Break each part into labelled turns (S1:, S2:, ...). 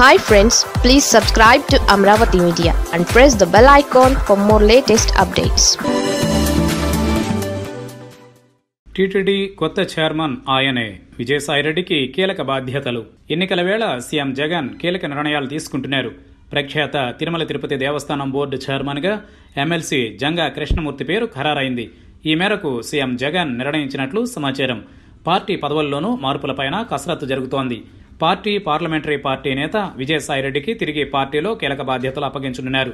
S1: Hi friends please subscribe to Amaravati media and press the bell icon for more latest updates
S2: TTD కొత్త chairman ఆయనే విజయసాయిరెడ్డికి కీలక బాధ్యతలు. ఎన్నికల వేళ సీఎం జగన్ కీలక నిర్ణయాలు తీసుకుంటున్నారు. ప్రఖ్యాత తిరుమల తిరుపతి దేవస్థానం బోర్డు చైర్మన్గా ఎమ్మెల్సీ జంగా కృష్ణమూర్తి పేరు ఖరారైంది. ఈ మేరకు సీఎం జగన్ నిర్ణయించినట్లు సమాచారం. పార్టీ పదవుల్లోనూ మార్పులపైన కసరత్తు జరుగుతోంది. పార్టీ పార్లమెంటరీ పార్టీ నేత విజయసాయిరెడ్డికి తిరిగి పార్టీలో కీలక బాధ్యతలు అప్పగించనున్నారు.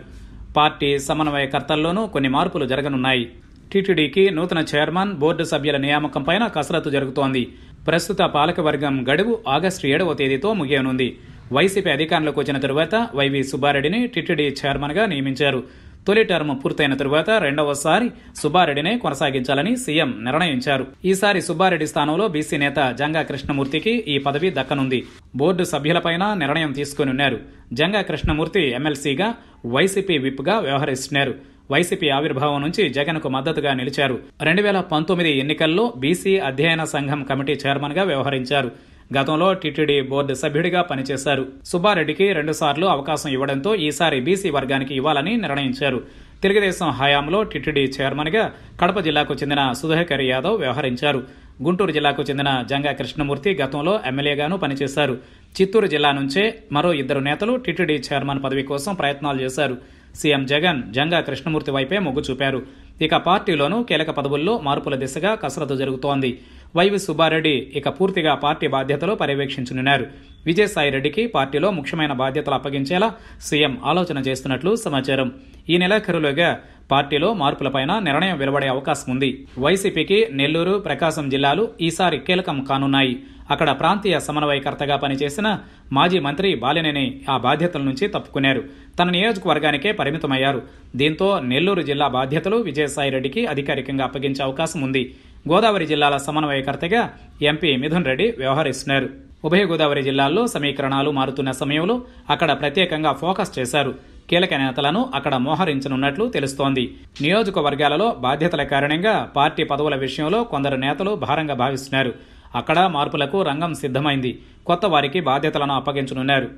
S2: పార్టీ సమన్వయకర్తల్లోనూ కొన్ని మార్పులు జరగనున్నాయి. టీటీడీకి నూతన చైర్మన్ బోర్డు సభ్యుల నియామకంపైన కసరత్తు జరుగుతోంది. ప్రస్తుత పాలకవర్గం గడువు ఆగస్టు ఏడవ తేదీతో ముగియనుంది. వైసీపీ అధికారంలోకి వచ్చిన తరువాత వైవి సుబ్బారెడ్డిని టీటీడీ చైర్మన్గా నియమించారు. తొలి టర్మ్ పూర్తయిన తరువాత రెండవసారి సుబ్బారెడ్డినే కొనసాగించాలని సీఎం నిర్ణయించారు. ఈసారి సుబ్బారెడ్డి స్థానంలో బీసీ నేత జంగా కృష్ణమూర్తికి ఈ పదవి దక్కనుంది. బోర్డు సభ్యులపైన నిర్ణయం తీసుకుని ఉన్నారు. జంగా కృష్ణమూర్తి ఎమ్మెల్సీగా వైసీపీ విప్గా వ్యవహరిస్తున్నారు. వైసీపీ ఆవిర్భావం నుంచి జగన్కు మద్దతుగా నిలిచారు. రెండు వేల పంతొమ్మిది ఎన్నికల్లో బీసీ అధ్యయన సంఘం కమిటీ చైర్మన్గా వ్యవహరించారు. గతంలో టీటీడీ బోర్డు సభ్యుడిగా పనిచేశారు. సుబ్బారెడ్డికి రెండుసార్లు అవకాశం ఇవ్వడంతో ఈసారి బీసీ వర్గానికి ఇవ్వాలని నిర్ణయించారు. తెలుగుదేశం హయాంలో టీటీడీ చైర్మన్గా కడప జిల్లాకు చెందిన సుధాకర్ యాదవ్ వ్యవహరించారు. గుంటూరు జిల్లాకు చెందిన జంగా కృష్ణమూర్తి గతంలో ఎమ్మెల్యేగాను పనిచేశారు. చిత్తూరు జిల్లా నుంచే మరో ఇద్దరు నేతలు టీటీడీ చైర్మన్ పదవి కోసం ప్రయత్నాలు చేశారు. సీఎం జగన్ జంగా కృష్ణమూర్తి వైపే మొగ్గు చూపారు. ఇక పార్టీలోనూ కీలక పదవుల్లో మార్పుల దిశగా కసరత్తు జరుగుతోంది. వైవి సుబ్బారెడ్డి ఇక పూర్తిగా పార్టీ బాధ్యతలు పర్యవేక్షించనున్నారు. విజయసాయిరెడ్డికి పార్టీలో ముఖ్యమైన బాధ్యతలు అప్పగించేలా సీఎం ఆలోచన చేస్తున్నట్లు సమాచారం. ఈ నెలాఖరులోగా పార్టీలో మార్పులపైన నిర్ణయం వెలువడే అవకాశం ఉంది. వైసీపీకి నెల్లూరు ప్రకాశం జిల్లాలు ఈసారి కీలకం కానున్నాయి. అక్కడ ప్రాంతీయ సమన్వయకర్తగా పనిచేసిన మాజీ మంత్రి బాలినేని ఆ బాధ్యతల నుంచి తప్పుకున్నారు. తన నియోజకవర్గానికే పరిమితమయ్యారు. దీంతో నెల్లూరు జిల్లా బాధ్యతలు విజయసాయిరెడ్డికి అధికారికంగా అప్పగించే అవకాశం ఉంది. గోదావరి జిల్లాల సమన్వయకర్తగా ఎంపీ మిథున్ రెడ్డి వ్యవహరిస్తున్నారు. ఉభయ గోదావరి జిల్లాల్లో సమీకరణాలు మారుతున్న సమయంలో అక్కడ ప్రత్యేకంగా ఫోకస్ చేశారు. కీలక నేతలను అక్కడ మోహరించనున్నట్లు తెలుస్తోంది. నియోజకవర్గాలలో బాధ్యతల కారణంగా పార్టీ పదవుల విషయంలో కొందరు నేతలు భారంగా భావిస్తున్నారు. అక్కడ మార్పులకు రంగం సిద్ధమైంది. కొత్త వారికి బాధ్యతలను అప్పగించనున్నారు.